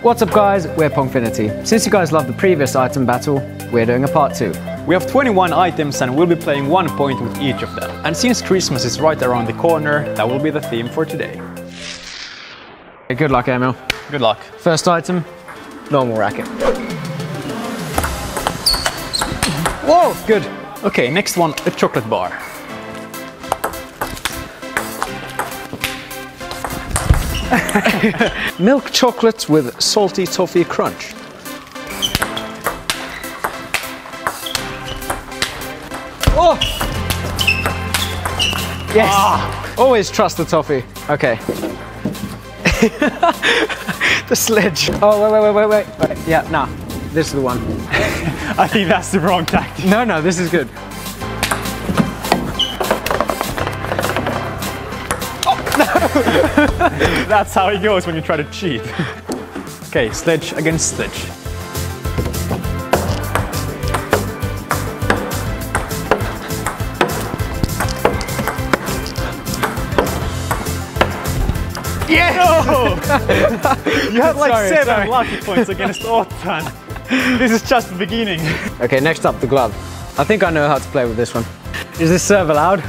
What's up guys, we're Pongfinity. Since you guys loved the previous item battle, we're doing a part 2. We have 21 items and we'll be playing one point with each of them. And since Christmas is right around the corner, that will be the theme for today. Okay, good luck Emil. Good luck. First item, normal racket. Whoa, good. Okay, next one, a chocolate bar. Milk chocolate with salty toffee crunch. Oh! Yes! Ah. Always trust the toffee. Okay. the sledge. Oh, wait, wait, wait, wait, wait. wait. Yeah, nah. This is the one. I think that's the wrong tactic. No, no, this is good. That's how it goes when you try to cheat. okay, sledge against sledge. Yes! No! you had like Sorry, seven sorry. lucky points against Ottan. This is just the beginning. Okay, next up, the glove. I think I know how to play with this one. Is this serve allowed?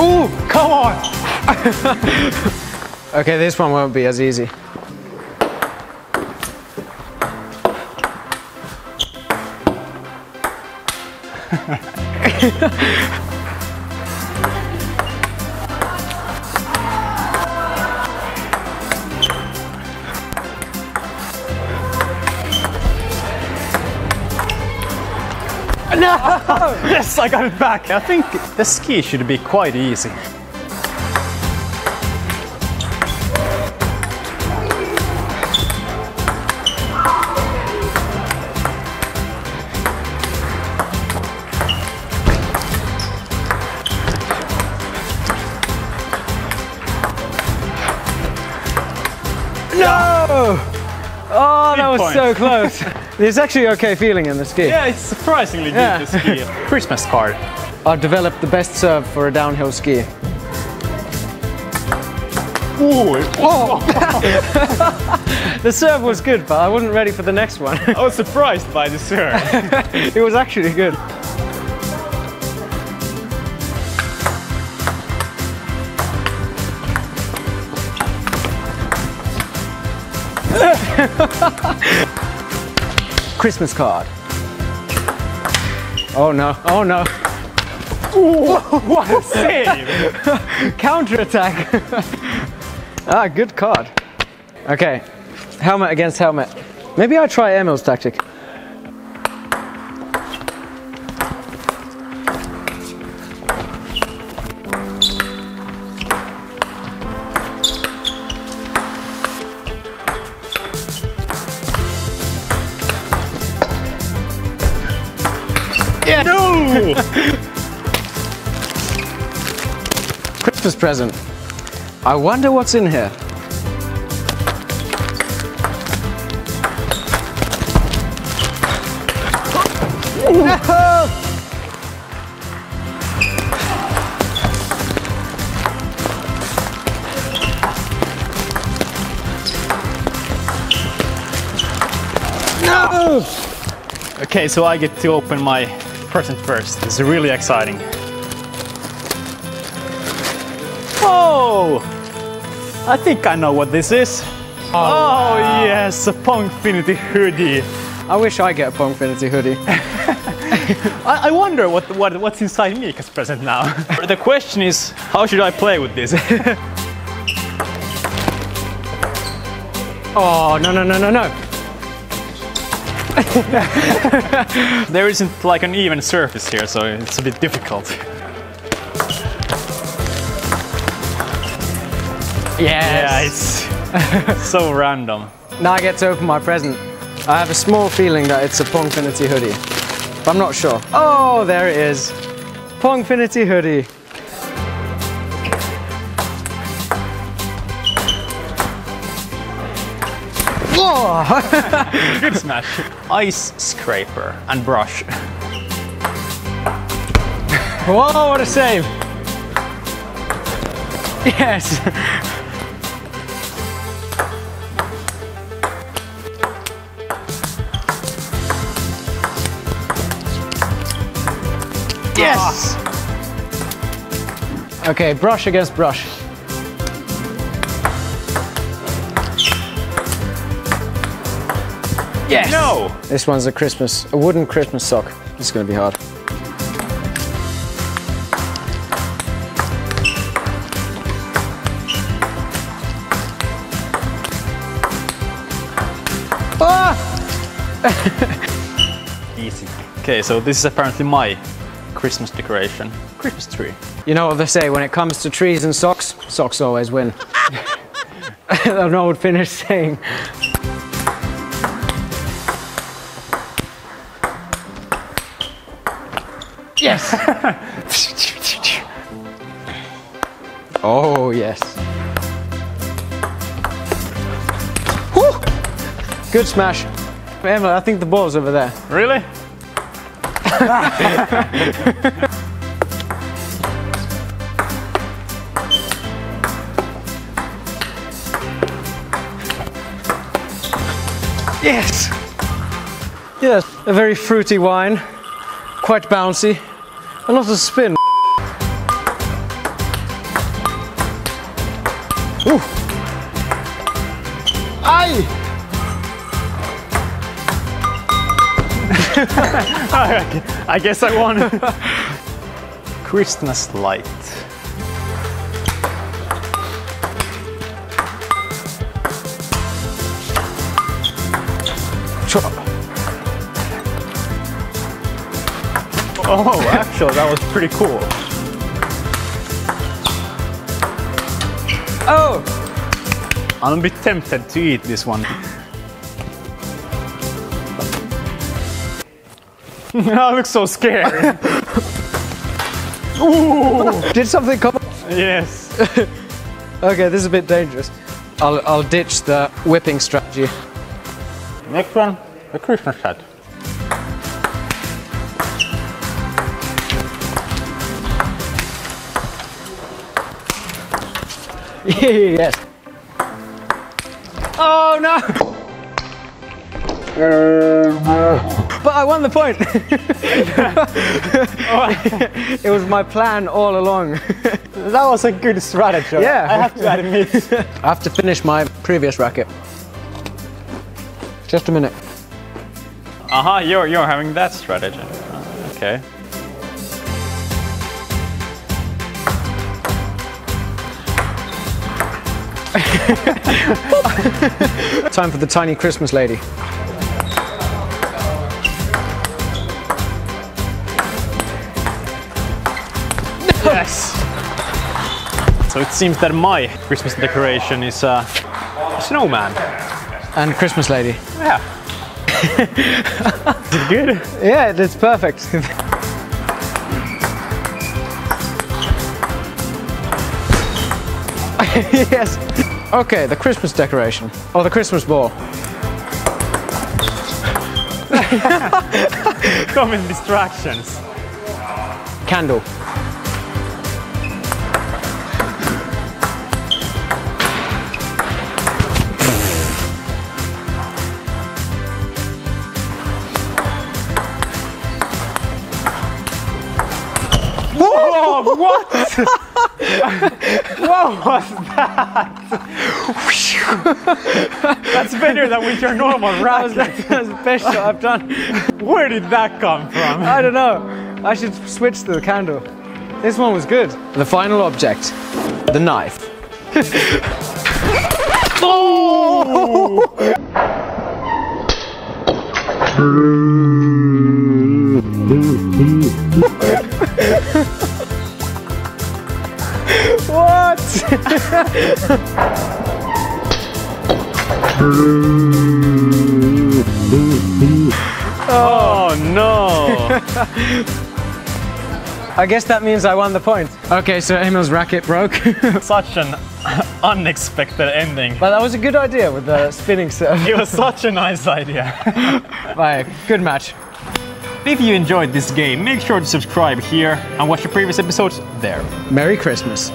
Ooh, come on! Okay, this one won't be as easy. Yes, I got it back. I think the ski should be quite easy. No! Oh, that was so close. There's actually okay feeling in the ski. Yeah, it's surprisingly good Yeah. to ski. Christmas card. I've developed the best serve for a downhill ski. Ooh, oh. The serve was good, but I wasn't ready for the next one. I was surprised by the serve. it was actually good. Christmas card. Oh no, oh no. what a save! Counter attack. ah, good card. Okay, helmet against helmet. Maybe I try Emil's tactic. No! Christmas present. I wonder what's in here. No! Okay, so I get to open my present first. This is really exciting. Oh! I think I know what this is. Oh, oh yes, a Pongfinity hoodie. I wish I get a Pongfinity hoodie. I, I wonder what, what what's inside Miikka's present now. the question is, how should I play with this? Oh, no, no, no, no, no. there isn't like an even surface here, so it's a bit difficult. Yeah, it's so random. Now I get to open my present. I have a small feeling that it's a Pongfinity hoodie. But I'm not sure. Oh, there it is. Pongfinity hoodie. Oh! Good smash. Ice scraper and brush. Whoa, what a save! Yes! Yes! Okay, brush against brush. Yes! No! This one's a Christmas, a wooden Christmas sock. It's gonna be hard. Ah! Easy. Okay, so this is apparently my Christmas decoration. Christmas tree. You know what they say, when it comes to trees and socks, socks always win. An old Finnish saying. Yes! oh, yes. Whew! Good smash. Emma, I think the ball's over there. Really? Yes! Yes, a very fruity wine, quite bouncy, a lot of spin. Ooh! Aye! I guess I won. Christmas light. Oh, actually, that was pretty cool. Oh! I'm a bit tempted to eat this one. I look so scared. Did something come? yes. Okay, this is a bit dangerous. I'll, I'll ditch the whipping strategy. Next one, a Christmas hat. yes. Oh no! But I won the point. it was my plan all along. That was a good strategy. Yeah. I have to admit. I have to finish my previous racket. Just a minute. Aha, you're you're having that strategy. Uh, Okay. Time for the tiny Christmas lady. Yes. So it seems that my Christmas decoration is uh, a snowman. And Christmas lady. Yeah. is it good? Yeah, it's perfect. yes. Okay, the Christmas decoration. Or the Christmas ball. Common distractions. Candle. What? what was that? That's better than with your normal racket. That's the best shot I've done. Where did that come from? I don't know. I should switch to the candle. This one was good. The final object. The knife. What? Oh! Oh no! I guess that means I won the point. Okay, so Emil's racket broke. Such an unexpected ending. but that was a good idea with the spinning serve. It was such a nice idea. Like, good match. if you enjoyed this game, make sure to subscribe here and watch the previous episodes there. Merry Christmas.